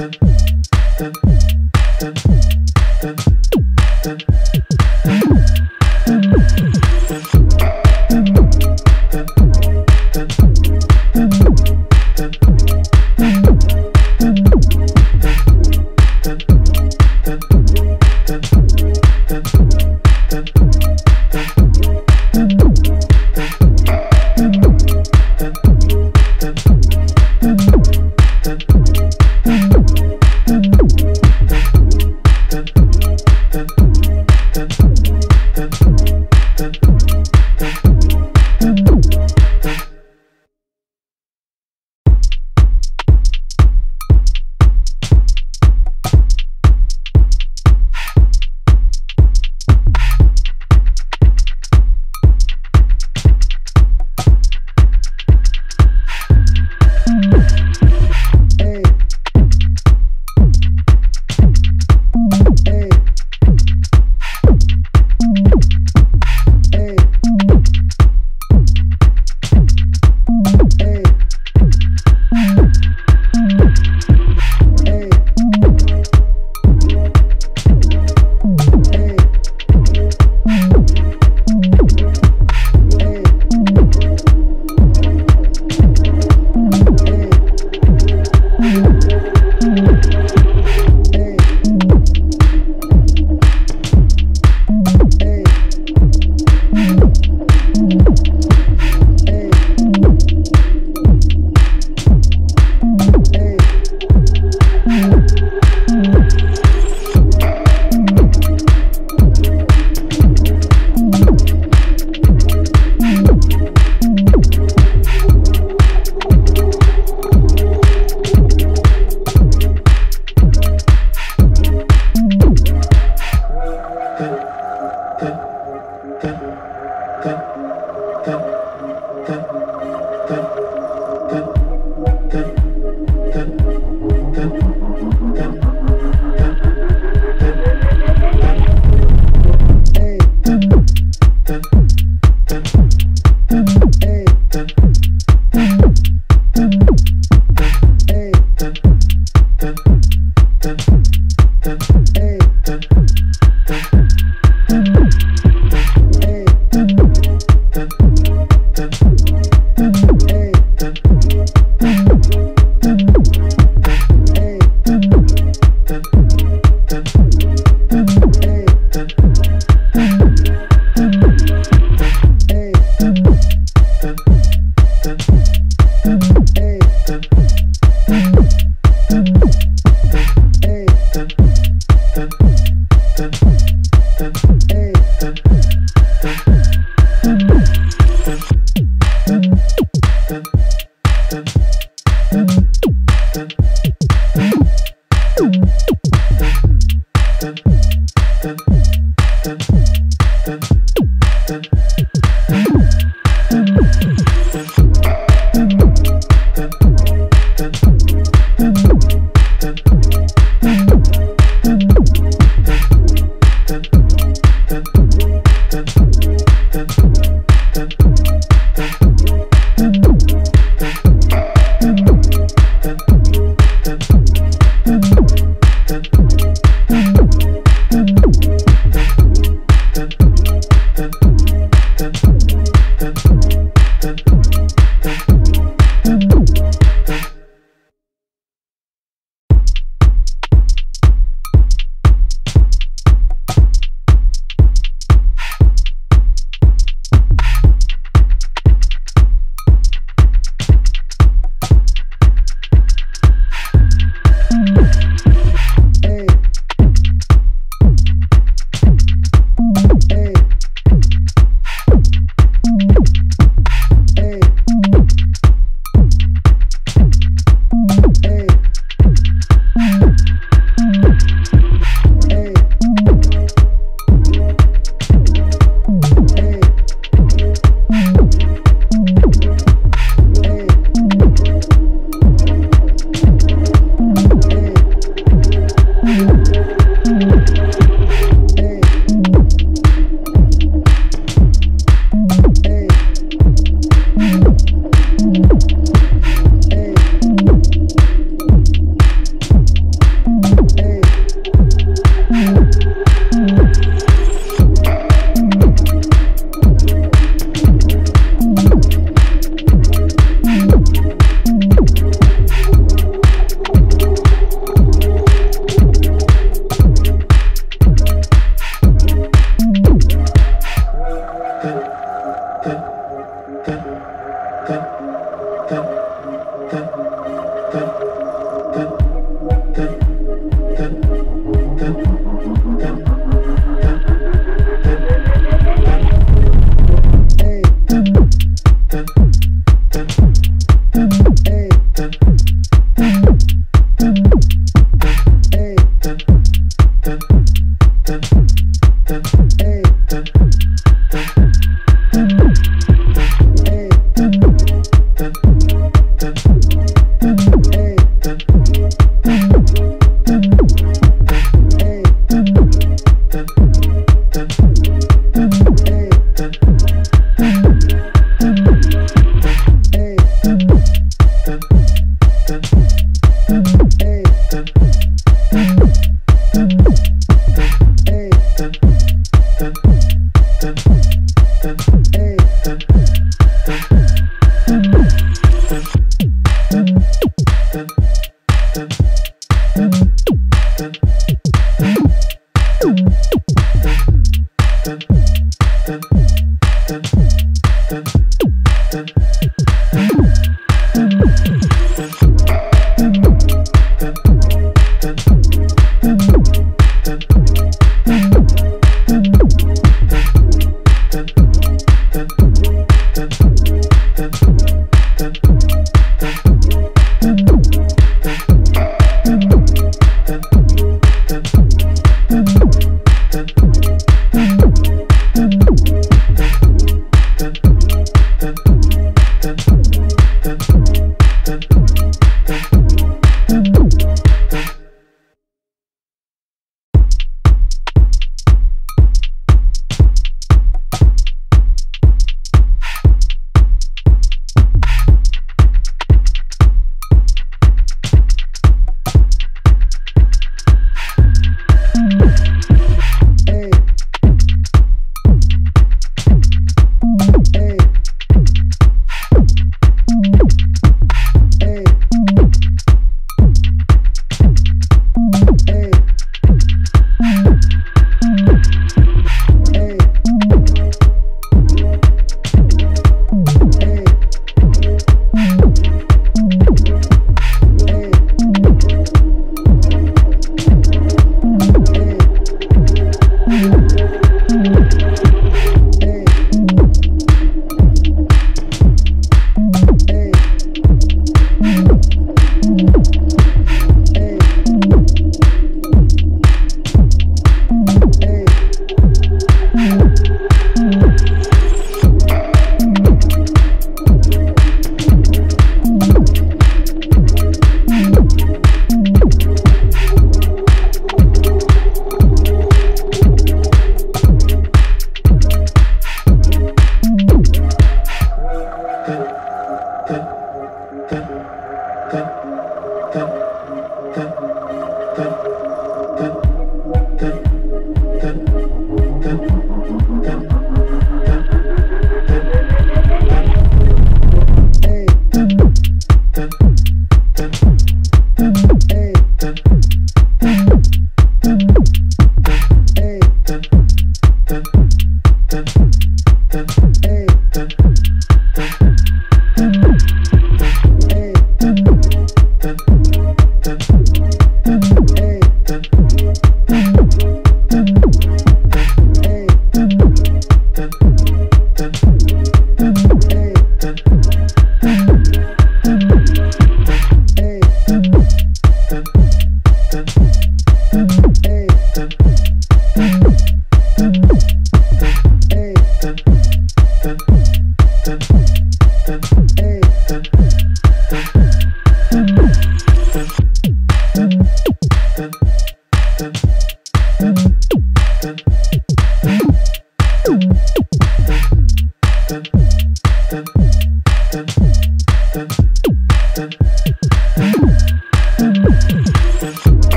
tan, tan.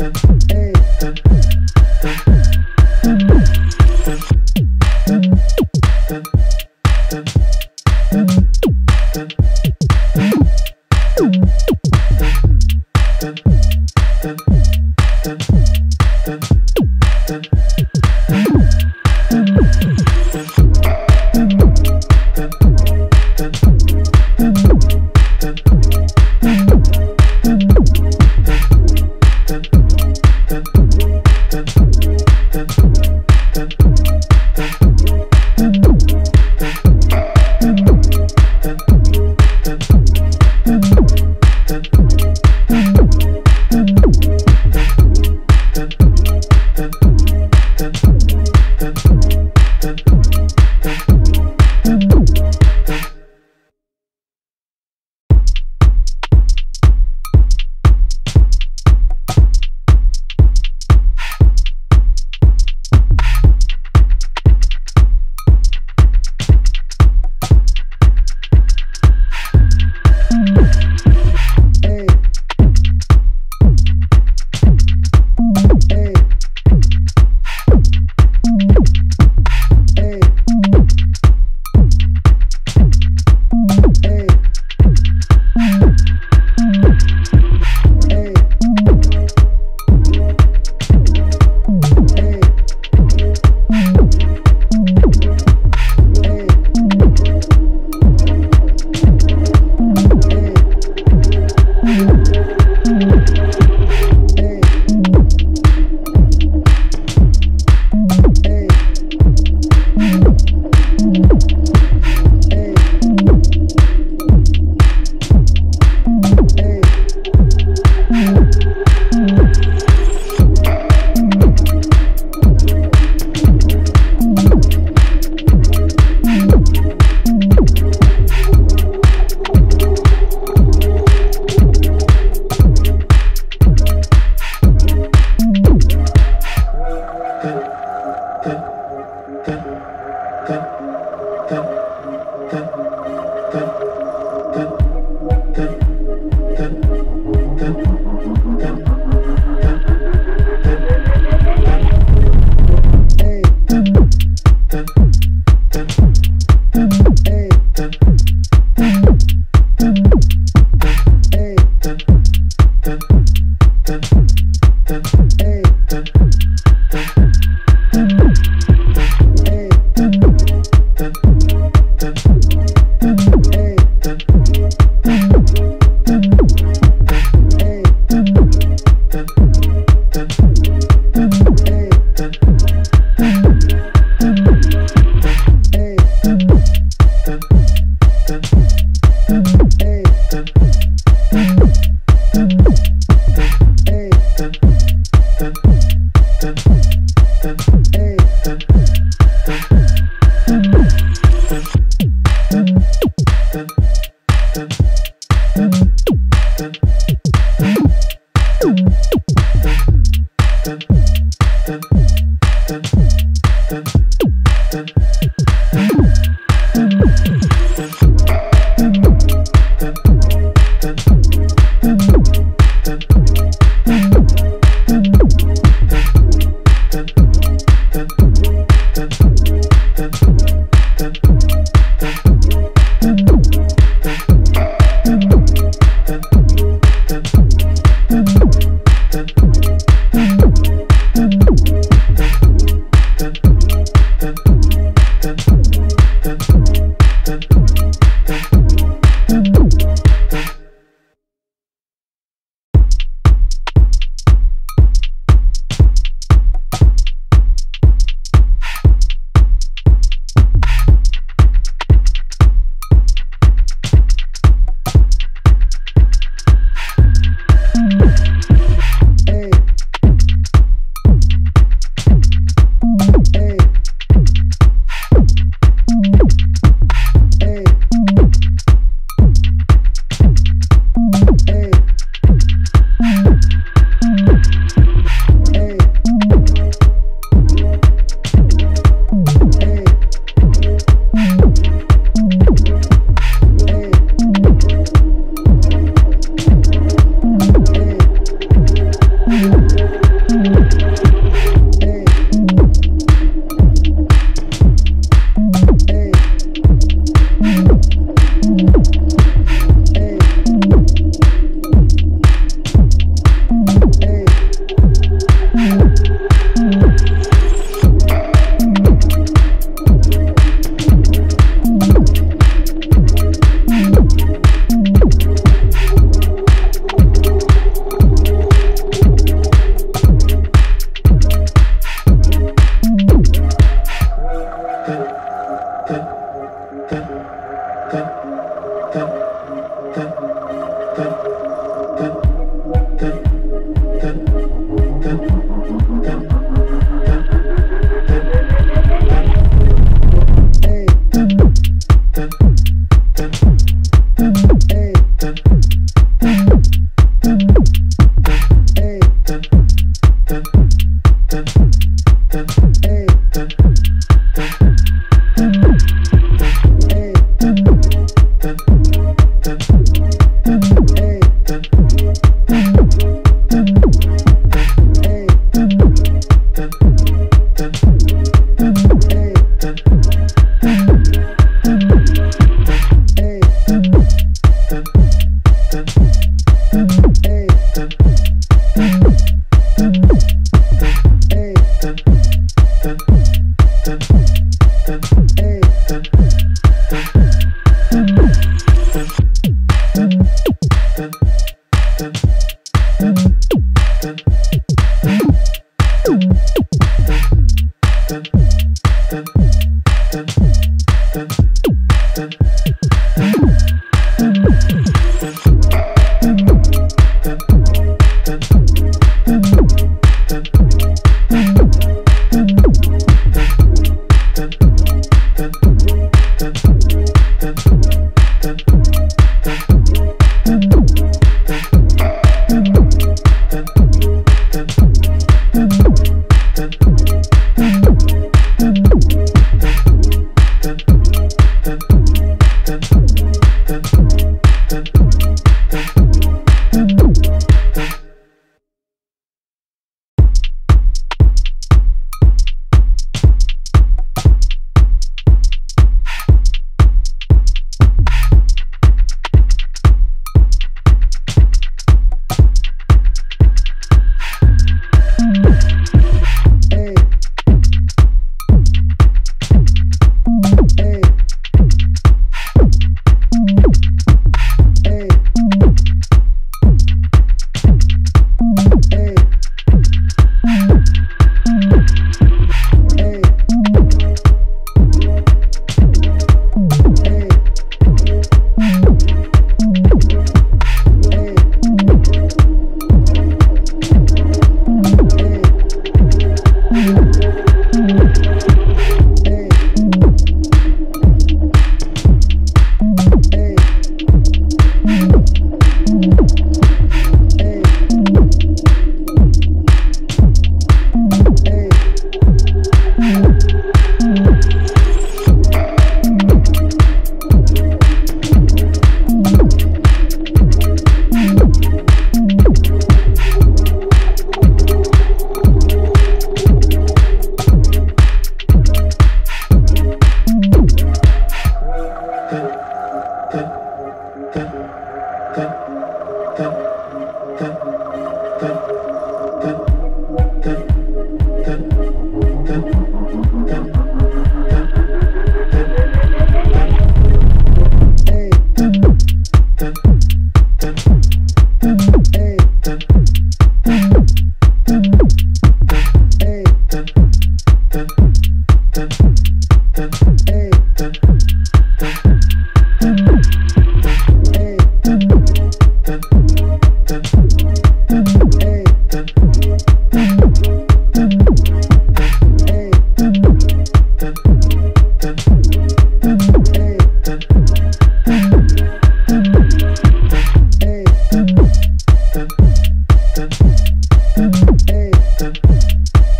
Thank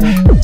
Hey.